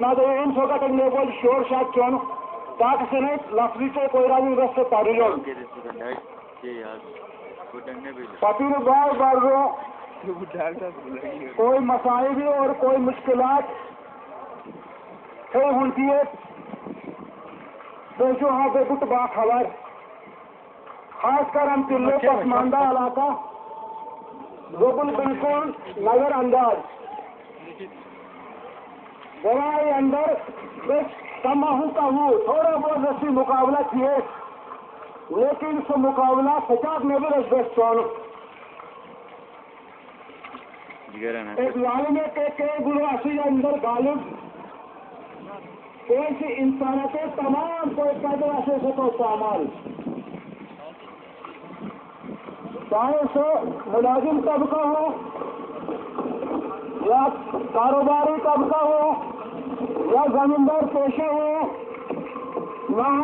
ना तो शोर शाक चोन ताक से नहीं लफ्जी से कोई राज़ी रस्ते तारियोल पतिर बार बार रो कोई मसाइब और कोई मुश्किलात। है होती है तो जो हाँ पे कुछ बा खबर खासकर हम तिल्ले पसमानदा इलाका गोकुल बिल्कुल नज़र अंदाज। बड़ाई अंदर बस कमाहू कहूँ थोड़ा बहुत रस्सी मुकाबला किए लेकिन सो मुकाबला सचाक में भी रस एक है के के गुरु असी अंदर गालिब। कोई सी इंसान के तमाम कोई ऐसे से तो सामान। चाहे सो मुलाजिम तबका हो या कारोबारी तबका हो या ज़मीदार पेशे हो नव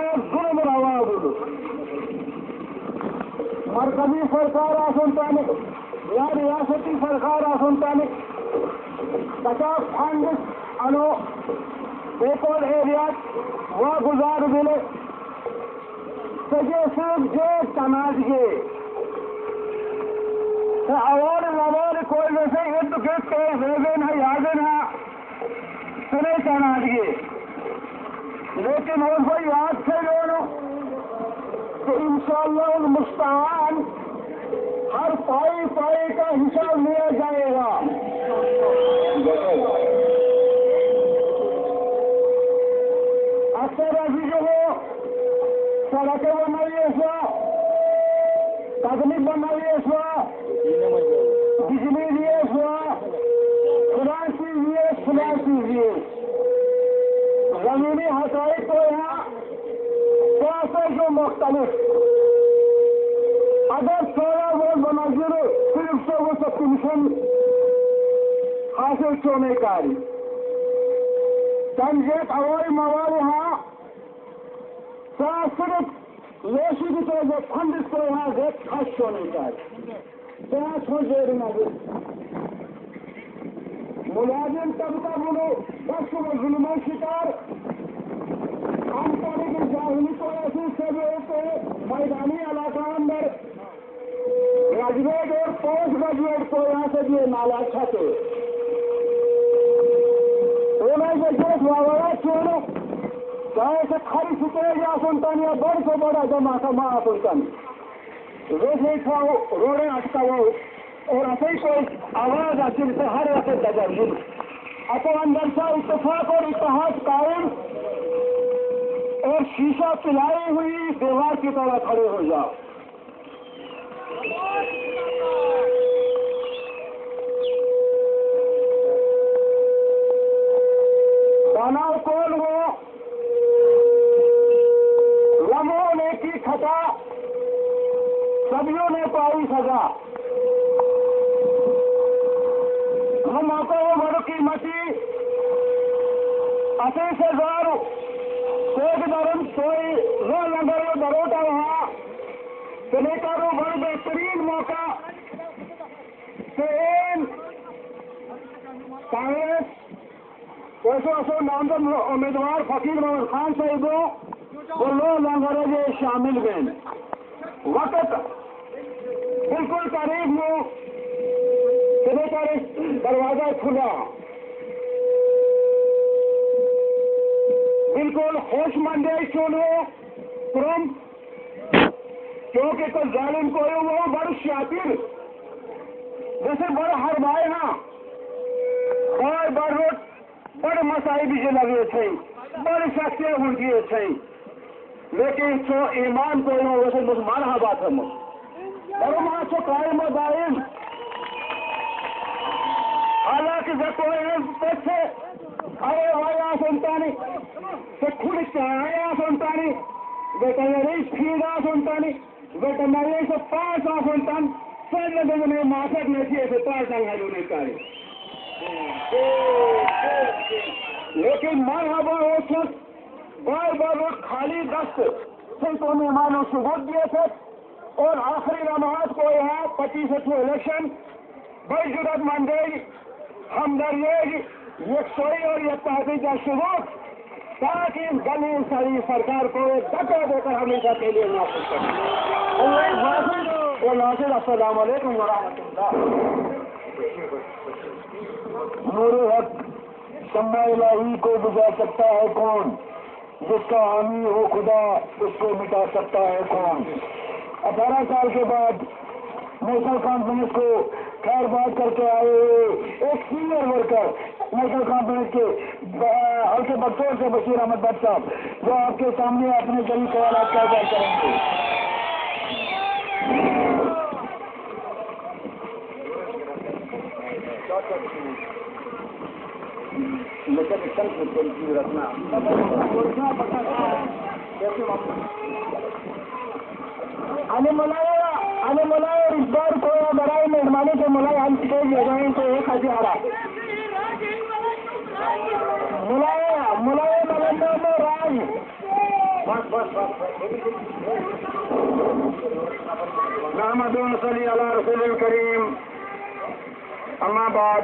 मरकज़ी सरकार आनी या रियासती सरकार आनी त फ्ड अन एरिया वाह गुज़ार मिले सिंध घे तनाज़े अवार विया तनाजगे लेकिन और कोई याद थे दोनों तो इंशाल्लाह मुस्तान हर पाई पाई का हिसाब लिया जाएगा। अक्सर अभी जो हो सड़कें बनाइए तकनीक बनाइए इसवा बिजली दिए खुदा खुदा कीजिए जमीनी हसाई को यहाँ कैसे जो मुख्तलिफ़। अगर सोलह वोट बनाजिर सिर्फ़ से वो सब कमीशन हासिल होने कारी तंजेत हवाई मवाल यहाँ सिर्फ़ लेशी की तरह जो फंड इसको यहाँ रेट खर्च होने कारी क्या सोच रहे हैं? मुलाजिम तबका बोलो बस वो जुल्म शिकार। आम तारीख जाहिली को ऐसी को मैदानी इलाका अंदर। ग्रेजुएट और पोस्ट ग्रेजुएट को यहाँ से दिए नाला छते से खरी सुतरे या सुनतानी या बड़ से बड़ा जमा का माँ सुनतानी नहीं खाओ रोड़े अटका वो और ऐसे ही कोई आवाज़ आती है हर ऐसे दबा अपो अंदर से इतफाक और इतिहास कायम और शीशा पिलाई हुई दीवार की तरह खड़े हो जाओ। दानाव कौन हो? लम्हों ने की खता, सदियों ने पाई सजा। हम आपको मर की मची असे से दारू कोई दरम कोई रो लंगर दरोटा वहाँ चले करो बड़ बेहतरीन मौका ट्रेन कांग्रेस कैसो असो नामजद उम्मीदवार फकीर मोहम्मद खान साहिब वो लो लंगर जे शामिल गए वक्त बिल्कुल करीब में चले कर दरवाज़ा खुला। बिल्कुल होश होशमंदे चुनो तुरम क्योंकि तो जालिम को वो बड़ शातिर। जैसे बड़ हरबाए ना। बड़ बड़ रोट बड़ मसाई भी जो लगे थे। बड़ शख्सियत उनकी थे। लेकिन तो ईमान को वैसे मुसलमान हा बात है मुझ। बड़ो माँ तो कायम दायम हालाँकि जब बच्चे अरे वाया सुनतानी तो खुद चाया सुनतानी वेटनरी फीडा सुनतानी वेटनरी से पास आ सुनतान सब लोगों ने माफक किए थे पास आ ने कारी लेकिन मैं हवा हो सब बार बार वो खाली दस्त से तो मेहमानों से वोट दिए थे, और आखिरी नमाज़ को यहाँ पच्चीस इलेक्शन, बड़ी ज़रूरत मंदेगी हमदर्द यकसोई और यत्तादी का शुरू ताकि इस गली सारी सरकार को एक धक्का देकर हमेशा के लिए करें। नासिर अस्सलाम वालेकुम व नूर हक शम्मा इलाही को बुझा सकता है कौन? जिसका हामी हो खुदा उसको मिटा सकता है कौन? अठारह साल के बाद नेशनल कॉन्फ्रेंस को खैर बात करके आए, एक सीनियर वर्कर नेशनल कॉन्फ्रेंस के हल्के बख्तौर से बशीर अहमद भट्ट साहब जो आपके सामने अपने ज़रूर सवाल का अदा करेंगे। रखना आणि मला आणि मला रिश्तेदार को बराई मेहरबानी से मला हम स्टेज लगाएं तो एक हजारा मुलाया मुलाया नरेंद्र में राज बस बस बस मोहम्मद सली अला रसूल करीम अम्मा बाद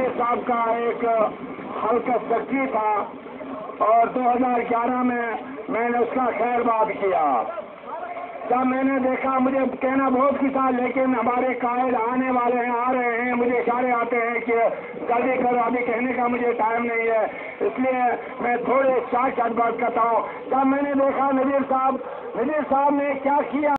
मैं नजीर साहब का एक हल्का सक्की था और 2011 में मैंने उसका खैर बात किया। तब मैंने देखा, मुझे कहना बहुत की था, लेकिन हमारे कायद आने वाले हैं, आ रहे हैं, मुझे इशारे आते हैं कि जल्दी करो अभी कहने का मुझे टाइम नहीं है। इसलिए मैं थोड़े शार्ट शार्ट बात करता हूँ। तब मैंने देखा, नजीर साहब नजीर साहब ने क्या किया?